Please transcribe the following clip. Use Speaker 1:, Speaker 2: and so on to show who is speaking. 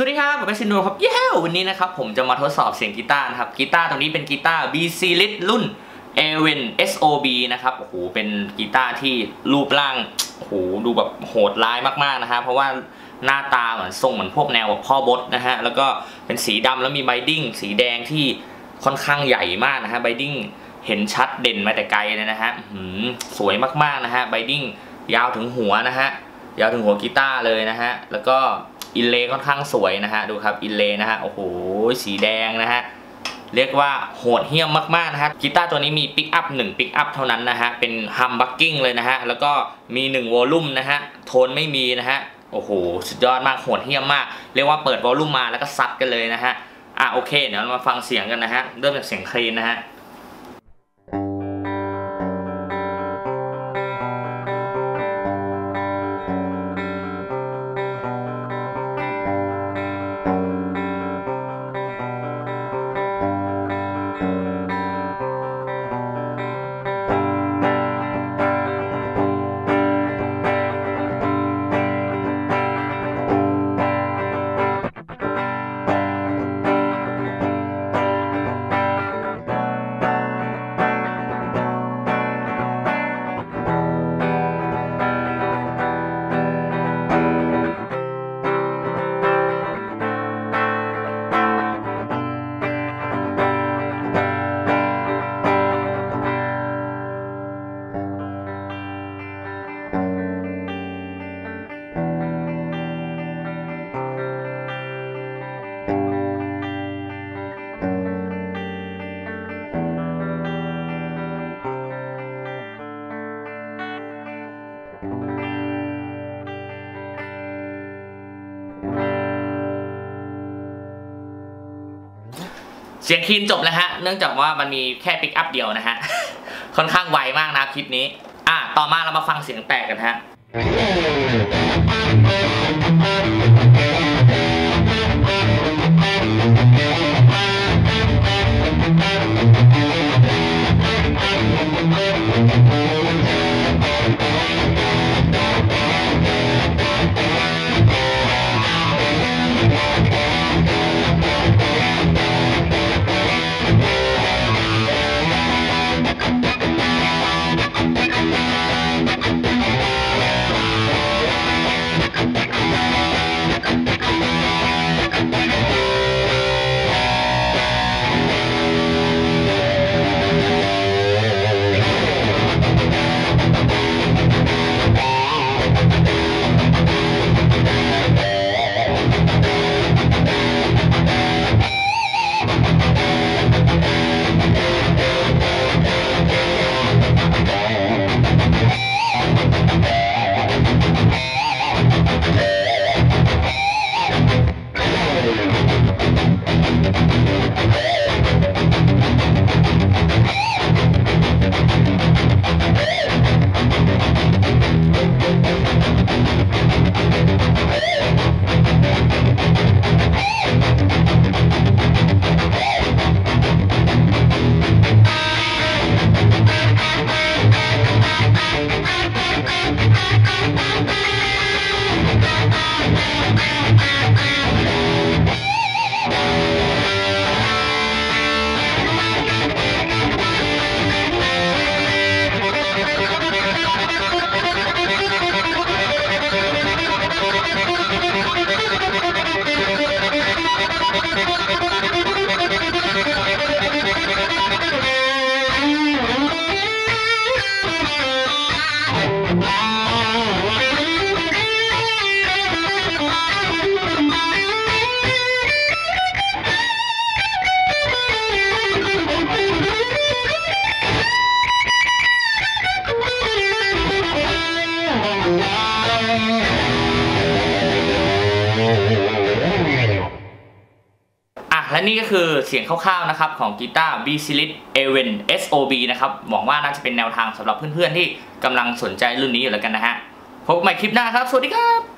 Speaker 1: สวัสดีครับ ผมเป็นชินโนครับ เย้วันนี้นะครับ ผมจะมาทดสอบเสียงกีตาร์นะครับ กีตาร์ตรงนี้เป็นกีตาร์ BC Rich รุ่น a w e n SOB นะครับ โอ้โห เป็นกีตาร์ที่รูปร่าง โอ้โห ดูแบบโหดร้ายมากๆนะฮะ เพราะว่าหน้าตาเหมือนทรงเหมือนพวกแนวแบบพ่อมดนะฮะ แล้วก็เป็นสีดำแล้วมี binding สีแดงที่ค่อนข้างใหญ่มากนะฮะ binding เห็นชัดเด่นมาแต่ไกลเลยนะฮะหือสวยมากๆนะฮะ bindingยาวถึงหัวนะฮะ ยาวถึงหัวกีตาร์เลยนะฮะ แล้วก็ inlay ค่อนข้างสวยนะฮะดูครับ inlay นะฮะโอ้โหสีแดงนะฮะเรียกว่าโหดเหี้ยมมากๆนะฮะกีตาร์ตัวนี้มีปิกอัพ1ปิกอัพเท่านั้นนะฮะเป็น humbucking เลยนะฮะแล้วก็มี1 volume นะฮะโทนไม่มีนะฮะโอ้โหสุดยอดมากโหดเหี้ยมมาก เรียกว่าเปิด volume มาแล้วก็ซัดกันเลยนะฮะอะโอเคเดี๋ยวเรามาฟังเสียงกันนะฮะเริ่มจากเสียง clean นะฮะ เสียงคลีนจบแล้วฮะ เนื่องจากว่ามันมีแค่ปิกอัพเดียวนะฮะ ค่อนข้างไวมากนะคลิปนี้ อะ ต่อมาเรามาฟังเสียงแตกกันฮะ และนี่ก็คือเสียงคร่าวๆนะครับของกีตาร์ b c l i t a v e n SOB นะครับหวังว่าน่าจะเป็นแนวทางสำหรับเพื่อนๆที่กำลังสนใจรุ่นนี้อยู่แล้วกันนะฮะพบใหม่คลิปหน้าครับ สวัสดีครับ